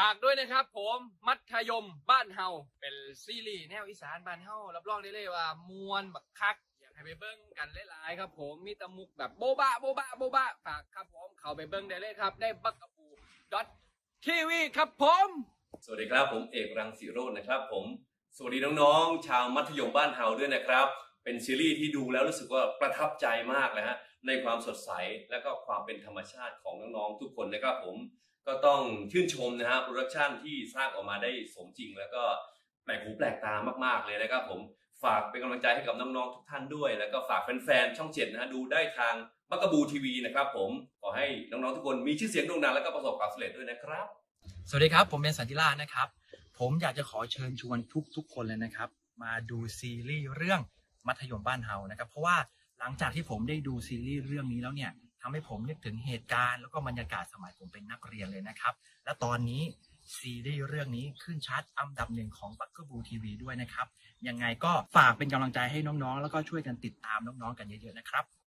ฝากด้วยนะครับผมมัธยมบ้านเฮาเป็นซีรีส์แนวอีสานบ้านเฮารับรองได้เลยว่ามวนบักคักอยากให้ไปเบิ้งกันหลายๆครับ ผมมีตะมุกแบบโบบะโบบะโบบะฝากครับผมเข้าไปเบิ้งได้เลยครับ ได้บักกะปูดอททีวีครับผม สวัสดีครับผมเอกรังสีโรจน์นะครับ ผม สวัสดีน้องๆ ชาวมัธยมบ้านเฮาด้วยนะครับ เป็นซีรีส์ที่ดูแล้วรู้สึกว่าประทับใจมากนะฮะในความสดใสและก็ความเป็นธรรมชาติของน้องๆทุกคนนะครับผม ก็ต้องชื่นชมนะฮะ production ที่สร้างออกมาได้สมจริง แล้วก็แปลกหูแปลกตามาก ๆ เลยนะครับผมฝากเป็นกำลังใจให้กับน้อง ๆ ทุกท่านด้วย แล้วก็ฝากแฟน ๆ ช่องเจ็ดนะฮะดูได้ทางบักกะบูทีวีนะครับผมขอให้น้อง ๆ ทุกคนมีชื่อเสียงโด่งดังแล้วก็ประสบความสำเร็จด้วยนะครับ สวัสดีครับ ผมเป็นสันติราชนะครับ ผมอยากจะขอเชิญชวนทุกทุกคนเลยนะครับ มาดูซีรีส์เรื่องมัธยมบ้านเฮานะครับ เพราะว่าหลังจากที่ผมได้ดูซีรีส์เรื่องนี้แล้วเนี่ย ทำให้ผมนึกถึงเหตุการณ์แล้วก็บรรยากาศสมัยผมเป็นนักเรียนเลยนะครับ และตอนนี้ซีรีส์เรื่องนี้ขึ้นชาร์ตอันดับหนึ่งของบัคเกอร์บูทีวีด้วยนะครับ ยังไงก็ฝากเป็นกำลังใจให้น้องๆ แล้วก็ช่วยกันติดตามน้องๆ กันเยอะๆ นะครับ